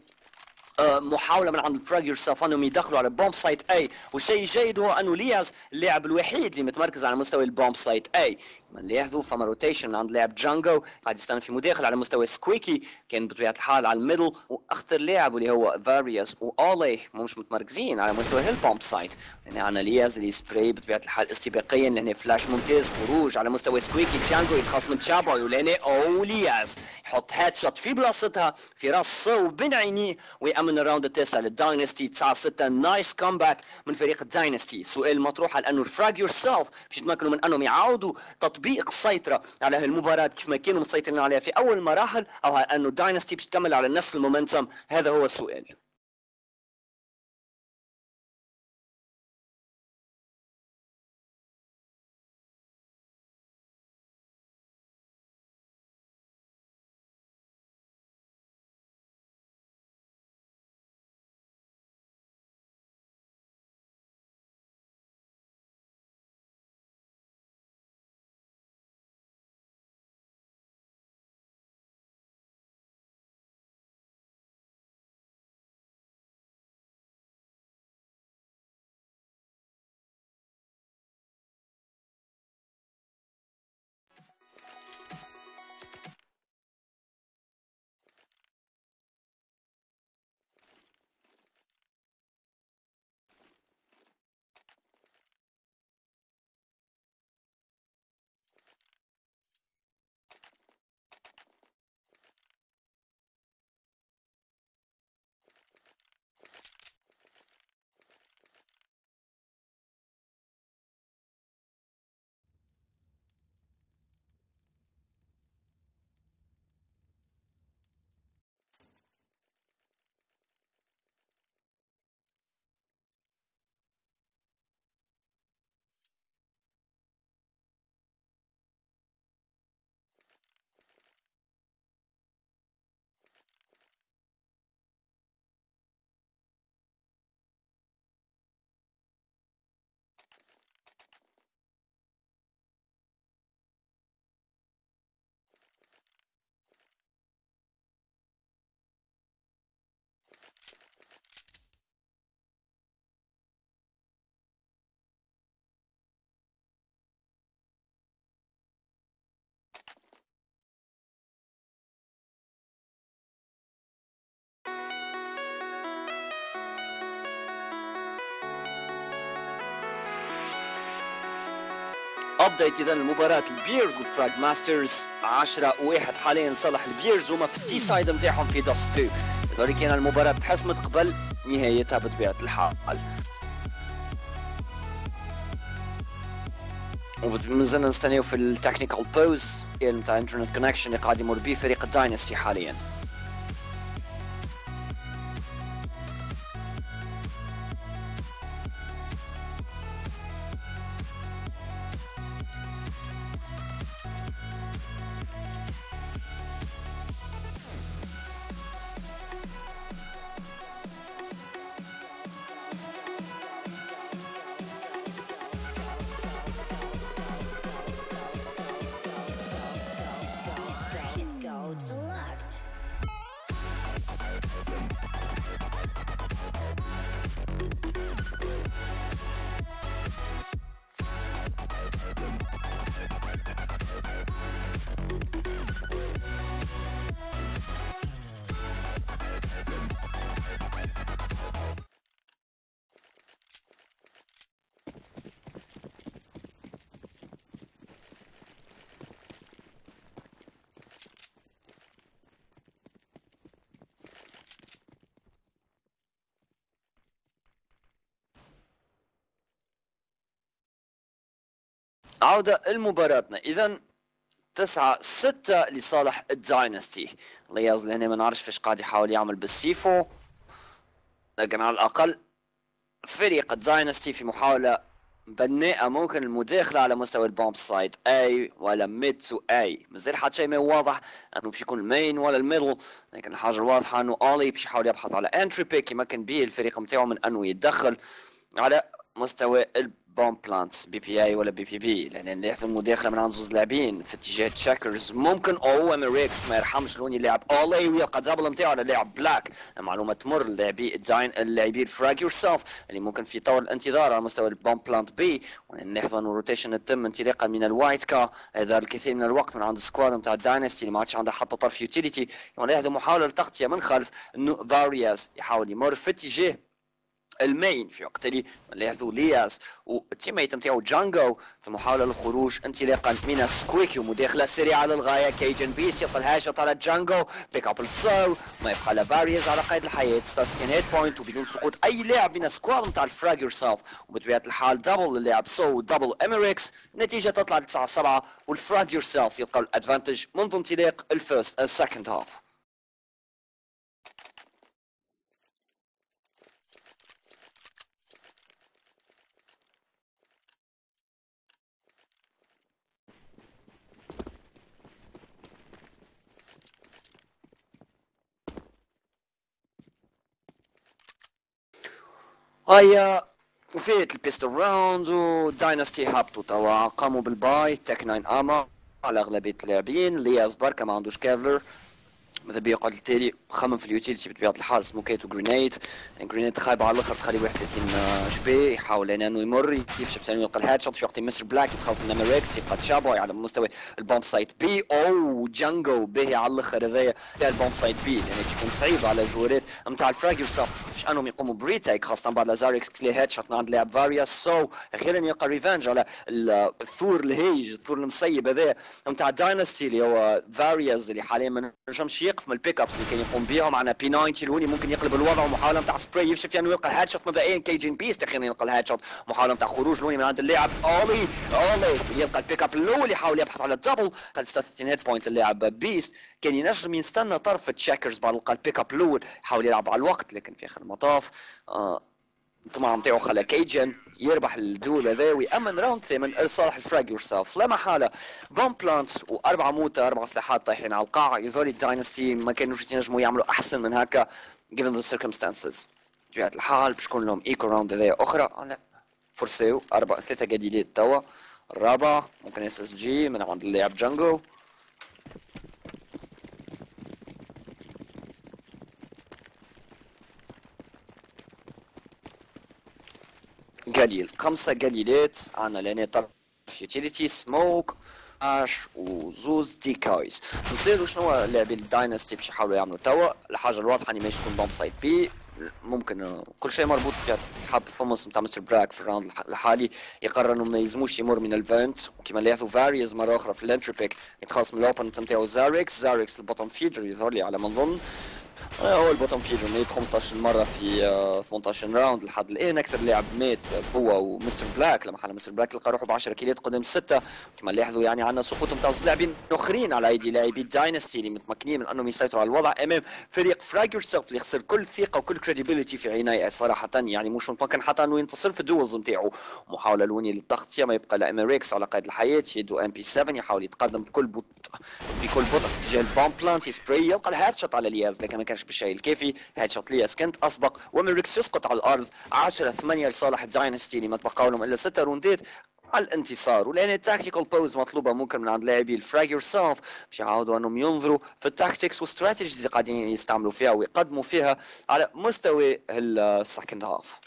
آه، محاولة من عند ال FragYourself إنهم يدخلوا على bomb site A والشيء الجيد هو أنه لياز اللاعب الوحيد اللي متمركز على مستوى ال bomb site A نلاحظوا فما rotation عند لاعب جانجو قاعد يستنى في مداخل على مستوى squeaky كان بطبيعة الحال على ال middle. وأخطر لاعب اللي هو فاريوس واولي مش متمركزين على مستوى هال bomb site يعني عندنا لياز اللي سبراي بطبيعة الحال استباقيا. لهنا فلاش ممتاز خروج على مستوى squeaky جانجو يتخلص من تشابوي ولهنا أو لياز يحط headshot في بلاصتها. في راس سو بين عينيه. ويأمن ال round التاسع لل Dynasty. 9 6 nice comeback من فريق ال Dynasty. سؤال مطروح. على أنه FragYourself باش يتمكنوا من أنهم يعاودوا تطبيق السيطره على هالمباراة كيف ما كانوا مسيطرين عليها في أول مراحل أو أنه Dynasty باش تكمل على نفس ال momentum. هذا هو السؤال. update اذا المباراة ال Bears وال FragMasters 10 واحد. حاليا صالح ال Bears هما في ال T side نتاعهم في Dust 2 لذلك كان المباراة تحسمت قبل نهايتها بطبيعة الحال. ومازلنا نستنيو في ال technical pause نتاع internet connection اللي قاعد يمر به فريق ال Dynasty حاليا. عودة لمباراتنا إذا تسعة ستة لصالح ال Dynasty. لياز لهنا ما نعرفش فاش قاعد يحاول يعمل بال C4. لكن على الأقل فريق ال Dynasty في محاولة بناءة ممكن المداخلة على مستوى ال bomb site. A ولا mid to A. مازال حتى شيء ما واضح. أنه باش يكون ال main ولا ال middle. لكن الحاجة الواضحة أنه أولي باش يحاول يبحث على entry pick. يمكن به الفريق نتاعو من أنه يتدخل على مستوى بوم بلانت بي بي اي ولا بي بي بي لأن يحصل مداخلة من عند زوز لاعبين في اتجاه تشاكرز ممكن أو ام ريكس ما يرحمش لوني لاعب اولي ويلقى دبل نتاعو على لاعب بلاك معلومه تمر اللاعبي الداين اللاعبين. فراج يور سيلف اللي ممكن في طور الانتظار على مستوى البوم بلانت بي ونلاحظ انه روتيشن تم انطلاقا من الوايت كا هذا الكثير من الوقت من عند السكواد نتاع الداينستي اللي ما عادش عنده حتى طرف يوتيليتي ونلاحظ محاولة لتغطية من خلف إنه فارياز يحاول يمر في اتجاه ال main في وقت اللي لاحظوا لياس وال teammate نتاعو جانجو في محاولة للخروج انطلاقا من squeaky ومداخلة سريعة للغاية. كيجن بيس يلقى ال headshot على جانجو pick up ال so ما يبقى لفاريز على قيد الحياة. 66 hit point. وبدون سقوط أي لاعب من ال squad نتاع ال FragYourself وبطبيعة الحال double للاعب so double إميريكس. النتيجة تطلع 9 7 وال FragYourself يلقى ال advantage منذ انطلاق ال first ال second half هيا وفيت ال pistol round و Dynasty هبطوا توا. قاموا بال buy Tec-9 اما على أغلبية اللاعبين. لياز بركة ما عندوش kevlar. ماذا بيا قال التالي خمم في ال utility بطبيعه الحال سموكيت وجرينيد جرينيد. خايبه على الأخر تخلي 31 شبي يحاول إنه يمر يكشف ثاني يلقى ال headshot في وقت مستر بلاك يتخلص من امريكس يبقى تشابوي على مستوى ال bomb site B. أو جانجو باهي على الأخر هذايا ال bomb site B. يعني تكون صعيبه على الجوارات نتاع ال FragYourself. باش أنهم يقوموا ب retake خاصة بعد لازاريكس كلي headshot عند لاعب فارياس so أخيرا يلقى revenge على الثور الهيج الثور المصيب هذا نتاع Dynasty اللي هو فارياس اللي حاليا ما نجمش يقف من ال pick ups اللي كان يقوم بهم معنا P90 الهوني ممكن يقلب الوضع ومحاولة نتاع سبراي يكشف يعني يلقى ال headshot مبدئيا كيجين بيست أخيرا يلقى ال headshot محاولة نتاع خروج لهوني من عند اللاعب. أولي أولي يلقى ال pick up الأول يحاول يبحث على ال double. قد 66 hit point اللاعب بيست. كان ينجم يستنى طرف checkers بعد لقى ال pick up الأول يحاول يلعب على الوقت لكن في آخر المطاف آه الطمع نتاعو خلى كيجن يربح ال duel هذا ويأمن round ثامن لصالح ال FragYourself لا محالة. bomb plants واربع موتى أربع سلاحات طايحين على القاع. يظهر ال Dynasty ما كانوش ينجموا يعملوا أحسن من هكا given the circumstances. بطبيعه الحال باش تكون لهم eco round هذايا أخرى. فرساو أربع ثلاثة Galil ات توا. الرابع ممكن SSG من عند اللاعب جانجو Galil. خمسة Galil ات. عنا لهوني طرف utility smoke اش وزوز decoys نصيروا شنو لاعبين ال Dynasty باش يحاولوا يعملوا؟ توا الحاجة الواضحة أني ماشي تكون bomb site B. ممكن كل شيء مربوط بحب فمص نتاع مستر بلاك في ال round الحالي. يقرر إنه ما يلزموش يمر من ال vent وكما لاحظوا فاريز مرة أخرى في ال entry pick. يتخلص من ال opponent نتاعو زاريكس زاريكس ال bottom feeder يظهر لي على ما نظن. هو ال bottom feeder ميت 15 مرة في 18 round. لحد الآن أكثر لاعب مات هو ومستر بلاك. لما حل مستر بلاك لقى روحه ب 10 kill ات قدام ستة. كما لاحظوا يعني عندنا سقوط نتاع لاعبين آخرين على أيدي لاعبي Dynasty اللي متمكنين من أنهم يسيطروا على الوضع أمام فريق FragYourself اللي خسر كل ثقة وكل credibility في عيني صراحة. يعني مش متمكن حتى أنه ينتصر في ال duels نتاعو محاولة لهوني للتغطيه ما يبقى لا ريكس على قيد الحياة. يدو MP7 يحاول يتقدم بكل بطء بكل بطء في اتجاه ال bomb plant ي spray يلقى ال headshot على الياز لكن ما كانش بالشيء الكافي headshot لياس كنت أسبق. وميريكس يسقط على الأرض. 10 8 لصالح ال Dynasty اللي ما تبقى لهم إلا 6 روندات على الانتصار. ولأن ال tactical pause مطلوبة ممكن من عند لاعبي ال FragYourself باش يعاودوا أنهم ينظروا في ال tactics و strategies اللي قاعدين يستعملوا فيها ويقدموا فيها على مستوى ال second half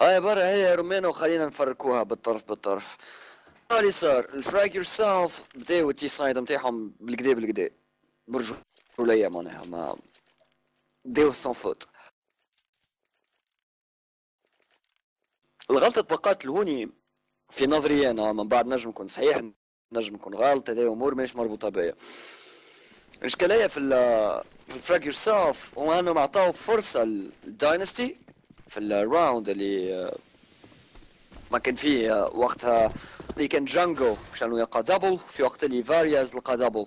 هاي برا هي رومينو خلينا نفركوها بالطرف بالطرف. اللي صار ال FragYourself بداو ال T side نتاعهم بالكدا بالكدا. برجولية معناها ما بداو sans faute. الغلطة بقات لهوني في نظري أنا من بعد نجم يكون صحيح نجم يكون غلط هذا أمور مش مربوطة بيا. الإشكالية في في ال FragYourself هو أنهم اعطاو فرصة لل Dynasty في ال round اللي آه، ما كان فيه آه، وقتها اللي كان جانجو مشان يلقى double في وقت اللي فارياز لقى double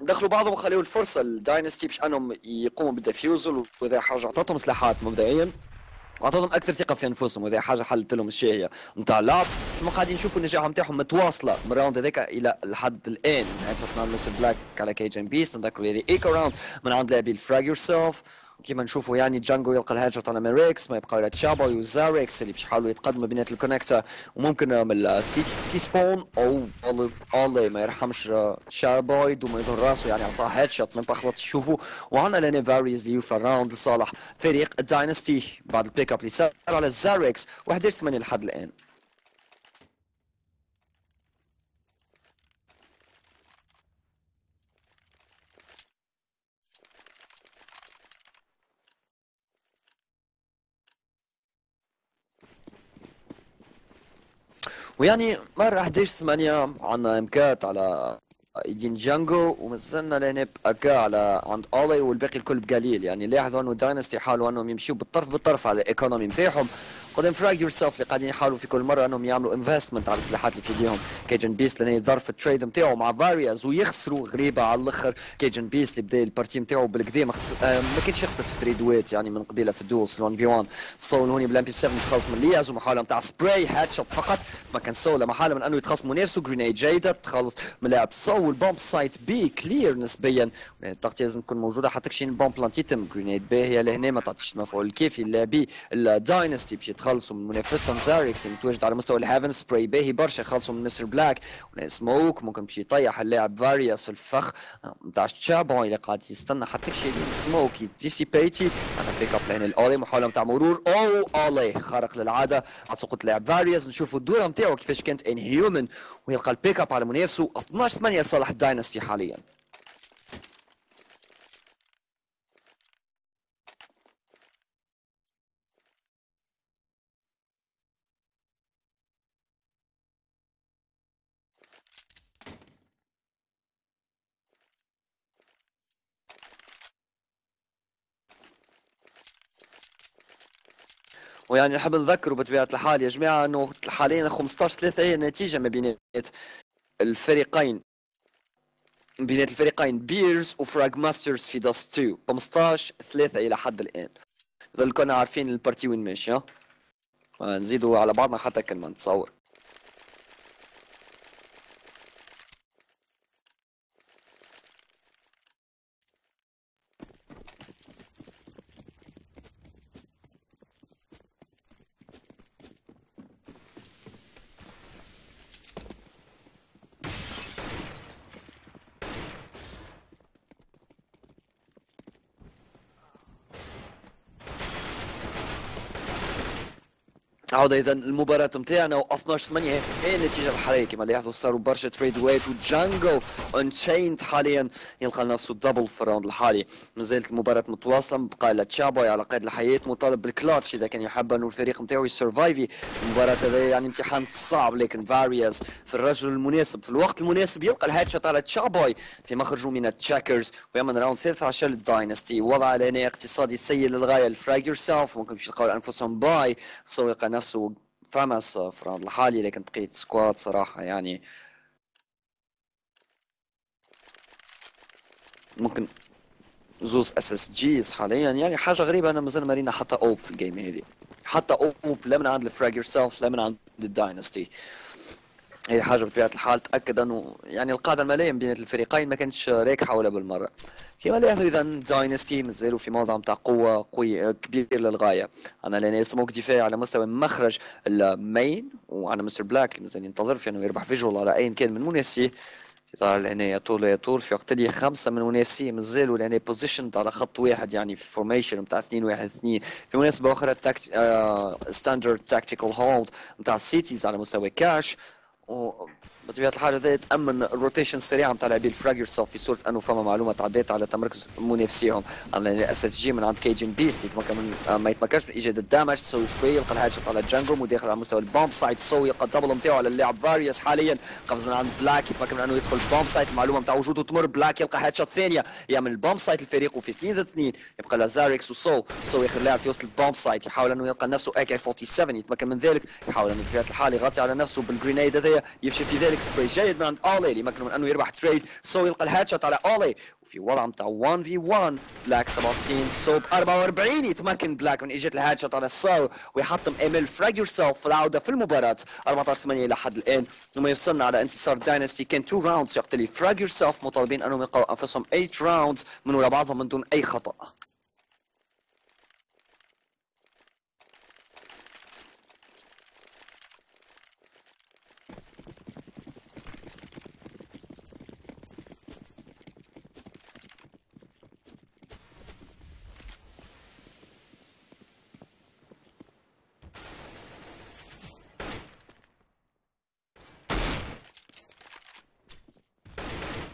دخلوا بعضهم وخليوا الفرصة لل Dynasty باش أنهم يقوموا بال defusal وإذا حاجة عطاتهم سلاحات مبدئيا وعطاتهم أكثر ثقة في أنفسهم وهذه حاجة حلت لهم الشاهيه نتاع اللعب ثم قاعدين نشوفوا النجاح نتاعهم متواصلة من ال round هذاك إلى لحد الآن. شفنا مستر بلاك على كيجن بيست نذكروا هذه eco round من عند لاعبي ال FragYourself كيما نشوفوا يعني جانجو يلقى ال headshot نتاع ميريكس ما يبقى إلى تشابا وزاريكس اللي باش يحاولوا يتقدموا بينات ال connector وممكن من ال CT spawn أو اولي ما يرحمش شاربويد وما يظهر راسه يعني عطاه headshot ما خلط تشوفوا. وعندنا لهوني فاريز اللي يوفى round لصالح فريق ال Dynasty بعد ال pick up اللي صار على زاريكس 11 8 لحد الآن. ويعني مرة 11 8 عنا امكات على ايدين جانجو ومازلنا لنب اكا على عند أولي والباقي الكل بقليل. يعني لاحظوا أنه داينستي يحاولوا أنهم يمشيوا بالطرف بالطرف على الإيكونومي نتاعهم. قدام فراج يور سيلف اللي قاعدين يحاولوا في كل مرة أنهم يعملوا انفستمنت على السلاحات اللي في إيديهم. كيجن بيست لأن ظرف التريد نتاعو مع فارياز ويخسروا غريبة على الأخر. كيجن بيست اللي بدأ البارتي نتاعو بالكدا ما, آه ما كانش يخسر في التريدوات يعني من قبيلة في الدولز 1 في 1 سول هوني بالام بي 7 تخلص من لياز ومحاولة نتاع سبراي هاد شوت فقط. ما كان سول محاوله من أنه يتخلص منافسه جرينيد جيده تخلص من لاعب سول. بومب سايت بي كلير نسبيا. التغطية لازم تكون موجودة حتى كشين البومب بلانت يتم جرينيد باهيه لهنا ما تعطيش المفعول الكافي اللاعبي الداينستي باش يتخلصوا من منافسه جيسون زاريكس متواجد على مستوى الهيفن سبراي باهي برشا يخلصوا من مستر بلاك. سموك ممكن باش يطيح اللاعب فارياس في الفخ. نتاع تشابون اللي قاعد يستنى حتى شي سموك يديسيبيتي. أنا بيك أب لين الأولي. محاولة نتاع مرور. أو أولي. خارق للعادة. على سقوط اللاعب فارياس. نشوفوا الدورة نتاعو كيفاش كانت ان هيومن ويلقى ال pick up على منافسه. 12 8 لصالح الداينستي حاليا. ويعني نحب نذكروا بطبيعه الحال يا جماعة إنه حاليا 15 3 هي النتيجه ما بين الفريقين. بين الفريقين بيرز وفراغ ماسترز في داست 2 15 3 إلى حد الآن. إذا كنا عارفين ال partie وين ماشي نزيدوا على بعضنا حتى كلمة نتصور. عودة إذا المباراة نتاعنا و 12 8 هي النتيجة الحالية كما لاحظوا صاروا برشا trade ويت وجانجو انشيند حاليا. يلقى نفسه double في ال round الحالي. مازالت المباراة متواصلة بقى لتشابوي على قيد الحياة مطالب بالكلاتش إذا كان يحب أنه الفريق نتاعو ي survive ي المباراة هذه يعني امتحان صعب لكن فاريوس في الرجل المناسب في الوقت المناسب يلقى ال headshot على تشابوي. في مخرجه من ال checkers ويعمل round 13 للداينستي. وضع لهنا اقتصادي سيء للغاية. الفراج يور سيلف ممكن يلقاو انفسهم buy سوق نفسه FAMAS في ال round الحالي لكن بقيت squad صراحة يعني ممكن زوز اس اس جيز حاليا. يعني حاجة غريبة أنا مازال مارينا حتى AWP في ال game هذه. حتى AWP لا من عند الفراج يور سيلف لا من عند الداينستي هي حاجة بطبيعة الحال تأكد أنه يعني القاعدة المالية بين الفريقين ما كانتش راكحة ولا بالمرة. كما لاحظوا اذا داينستي مازالوا في موضع نتاع قوة قوي كبير للغاية. أنا لاني سموك دفاعي على مستوى مخرج المين وأنا مستر بلاك اللي مازال ينتظر في أنه يربح فيجوال على ايا كان من منافسيه تظهر لهنا يطول يطول في وقت اللي خمسة من منافسيه مازالوا لهنا بوزيشن على خط واحد يعني في فورميشن نتاع 2 1 2 في مناسبة أخرى. آه... ستاندرد تاكتيكال هولد نتاع السيتيز على مستوى كاش or بطبيعة الحال هذا تامن الروتيشن السريع نتاع لاعبي الفراجر سوف في صورة أنه فما معلومة تعديت على تمركز منافسيهم SSG من عند كيجن بيست يتمكن من آه، ما يتمكنش من إيجاد ال damage سوي سبري يلقى ال headshot على جانجو وداخل على مستوى ال bomb site. سوي يلقى ال double نتاعو على اللاعب فاريوس حاليا. قفز من عند بلاك يتمكن من أنه يدخل ال bomb site. المعلومة نتاع وجوده تمر. بلاك يلقى headshot ثانية يعمل ال bomb site الفريق وفي 2 ضد 2 يبقى لازاريكس وسو. سو اخر لاعب في وسط ال bomb site. يحاول أنه يلقى نفسه AK 47 يتمكن من ذلك. يحاول انه بطبيعة الحال يغطي على نفسه بال grenade هذايا. يفشل في ذلك. سبراي جيد من عند اولي اللي يمكنه من انه يربح trade سو يلقى ال headshot على اولي وفي وضع نتاع 1 في 1 بلاك 67 سو ب 44 يتمكن بلاك من ايجاد ال headshot على سو ويحطم آمال فراج يور سيلف في العوده في المباراه 14 8 إلى حد الان وما يفصلنا على انتصار داينستي كان 2 rounds يقتلي فراج يور سيلف مطالبين انهم يلقوا انفسهم 8 rounds من وراء بعضهم من دون اي خطا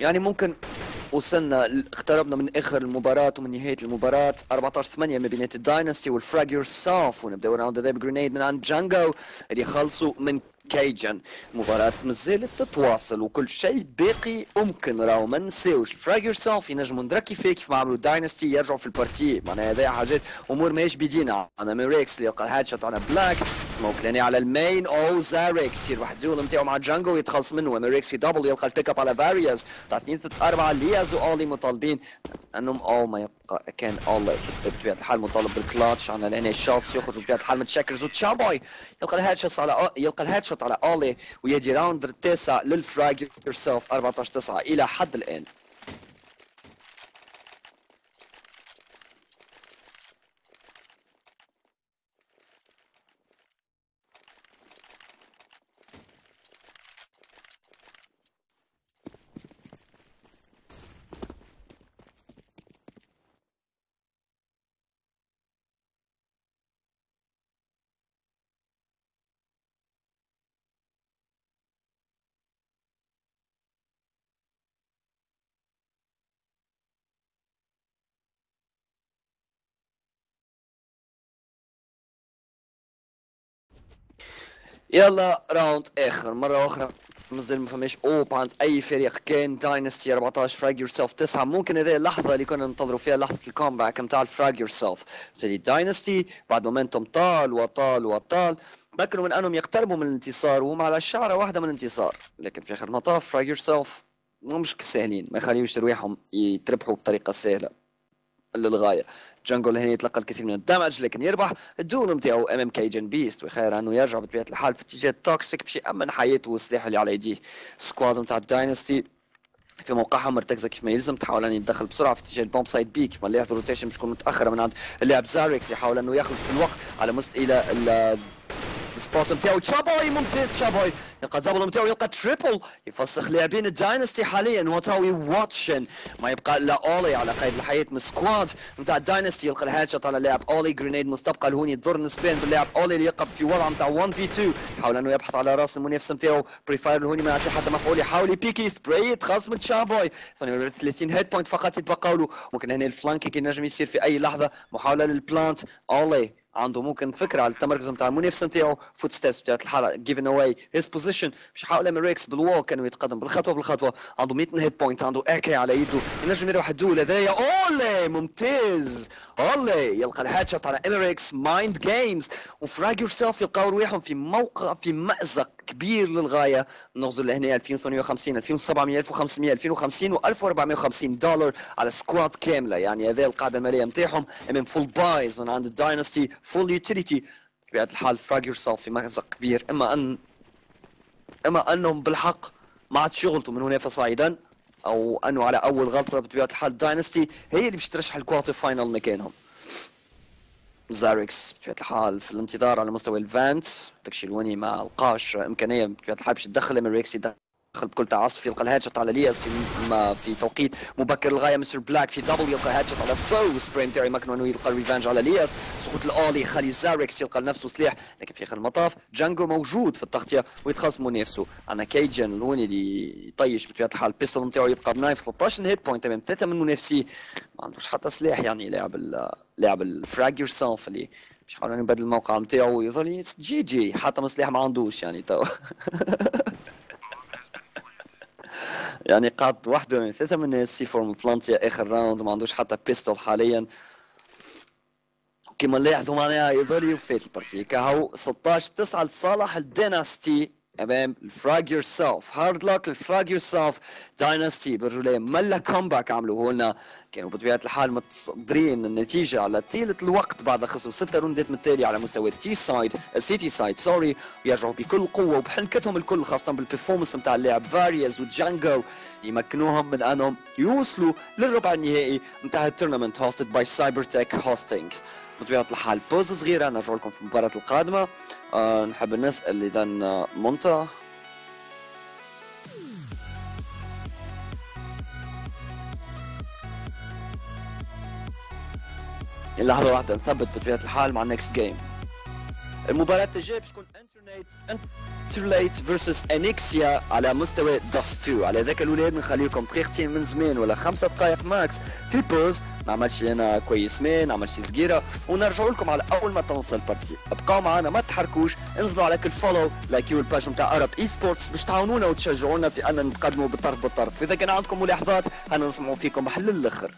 يعني ممكن وصلنا اقتربنا من آخر المباراة ومن نهاية المباراة. 14 8 ما بين الداينستي والفراج يور سيلف ونبداو راوند ذا بجرينيد من عند جانجو اللي يخلصوا من كيجن مباراة مازالت تتواصل وكل شيء باقي ممكن راهو ما نساوش فراج يور سيلف ينجموا ندركي فيه كيف ما عملوا داينستي يرجعوا في البارتي. معناها هذا حاجات أمور ماهيش بيدينا. أنا ميريكس اللي يلقى الهاد شوت على بلاك سموك لاني على المين أو زاريكس يربح الدول نتاعو مع جانجو يتخلص منه. ميريكس في دبل يلقى البيك اب على فاريوس تاع 2 4 لياز واولي مطالبين. أنهم أو ما يبقى كان اولي بطبيعة الحال مطالب بالكلاتش عنا لهنا ال shots يخرج بطبيعة الحال من checkers وتشابوي. يلقى ال headshot على يلقى الهيد شوت على أولي ويدي round التاسع للفراج يور سيلف 14 9 إلى حد الآن. يلا round آخر. مرة أخرى مازال ما فماش AWP عند أي فريق. كان داينستي 14 فراج يور سيلف 9 ممكن هذه اللحظة اللي كنا ننتظروا فيها لحظة ال comeback نتاع الفراج يور سيلف زي داينستي بعد momentum طال وطال وطال. مكنوا من أنهم يقتربوا من الانتصار وهم على شعرة واحدة من الانتصار. لكن في آخر المطاف فراج يور سيلف مش سهلين. ما يخليوش رواحهم يتربحوا بطريقة سهلة للغاية. جانجل هنا يتلقى الكثير من ال damage لكن يربح ال duel نتاعو امام كيجن بيست. ويخير أنه يرجع بطبيعة الحال في اتجاه toxic باش يامن حياته والسلاح اللي على يديه. squad نتاع الداينستي في موقعها مرتكزة كيف ما يلزم تحاول أن يتدخل بسرعة في اتجاه ال bomb site B. كيف ما لاحظ ال rotation باش تكون متأخرة من عند اللاعب زاريكس يحاول أنه ياخذ في الوقت على مست إلى ال spot نتاعو تشابوي ممتاز تشابوي. يلقى double نتاعو يلقى triple يفسخ لاعبين الداينستي حاليا. وتاوي واتشن. ما يبقى إلا أولي على قيد الحياة من squad نتاع الداينستي. يلقى الهاد شوت على لاعب أولي. جرينيد مستبقى لهوني تضر نسبيا باللاعب أولي اللي يقف في وضع نتاع 1 في 2 يحاول إنه يبحث على رأس المنافس نتاعو. بريفاير لهوني ما يعطي حتى مفعول. يحاول يبيكي. سبراي تخاصم تشابوي. 30 هيد بوينت فقط يتبقى له ممكن هنا الفلانكينج ينجم يصير في أي لحظة. محاولة للبلانت اولي عنده ممكن فكرة على التمركز نتاع المنافس نتاعو فوت ستيبس بتاعت الحاله جيفن اواي هيز بوزيشن باش يحاول ام ريكس بالوول كانوا يتقدم بالخطوة بالخطوة. عنده 100 hit point عنده AK على يده. ينجم يروح ال duel هذايا. أولي! ممتاز! اولي يلقى ال headshot على امريكس mind games و FragYourself يلقاو رواحهم في موقع في مأزق كبير للغاية. نغزو لهنا 2850 2700 1500 2050 و1450 دولار على squad كاملة. يعني هذا القاعدة المالية نتاعهم من full buys عند ال Dynasty full utility بطبيعه الحال FragYourself في مأزق كبير. إما أن إما أنهم بالحق ما عاد شغلته من هنا فصاعدا. أو أنه على أول غلطة بطبيعه الحال داينستي هي اللي باش ترشح الكوارتر فاينل مكانهم. زاركس بطبيعه الحال في الانتظار على مستوى الفانت داكشي الوني ما إمكانية بطبيعه الحال باش يدخل امريكس يدخل بكل تعصف يلقى الهاتشت على لياس في, في توقيت مبكر للغاية. مستر بلاك في دبل يلقى هاتشت على سو سبرين تاعي ما أنه يلقى الريفانج على لياس سقوط الأولي يخلي زاركس يلقى لنفسه سلاح. لكن في آخر المطاف جانجو موجود في التغطية ويتخاصم منافسه عندنا كيجن الهوني اللي يطيش بطبيعة الحال. ال pistol نتاعو يبقى ب knife 13 hit point امام ثلاثة من منافسيه ما عندوش حتى سلاح يعني لاعب لاعب ال FragYourself اللي مش حاول يبدل الموقع نتاعو ويظل GG. حتى مسلاح ما عندوش يعني تو. يعني قعد وحده من ثلاثة من الناس C4 مبلانتيا آخر round ما عندوش حتى pistol حاليا. كما نلاحظوا معناها يظل يفات ال partie كهو 16 9 لصالح ال Dynasty امام ال FragYourself hard luck ال FragYourself Dynasty بالرولي ملا comeback عملوا لنا كانوا بطبيعة الحال متصدرين النتيجة على طيلة الوقت بعد خسروا ستة round ات من التالي على مستوى ال T side ال CT side sorry ويرجعوا بكل قوة وبحنكتهم الكل خاصة بال performance نتاع اللاعب فاريز وجانجو يمكنوهم من أنهم يوصلوا للربع النهائي نتاع ال tournament hosted by CYBERTECK hosting بطبيعة الحال pause صغيرة. نرجع لكم في المباراه القادمة. أه نحب نسال اذا مونتا. لحظه واحدة نثبت بطبيعة الحال مع ال next game المباراة الجاية باش تكون انترنت انترليت versus انيكسيا على مستوى Dust 2 على ذاك الاولاد نخليكم دقيقتين من زمان ولا خمسة دقائق max في pause ما عملش أنا كويس ما عملش صغيرة ونرجعوا لكم على أول ما تنصل ال partie ابقاو معنا ما تحركوش. انزلوا على كل follow like يو ال page نتاع Arab Esports باش تعاونونا وتشجعونا في أن نتقدموا بالطرف بالطرف واذا كان عندكم ملاحظات أنا نسمعوا فيكم حل الأخر.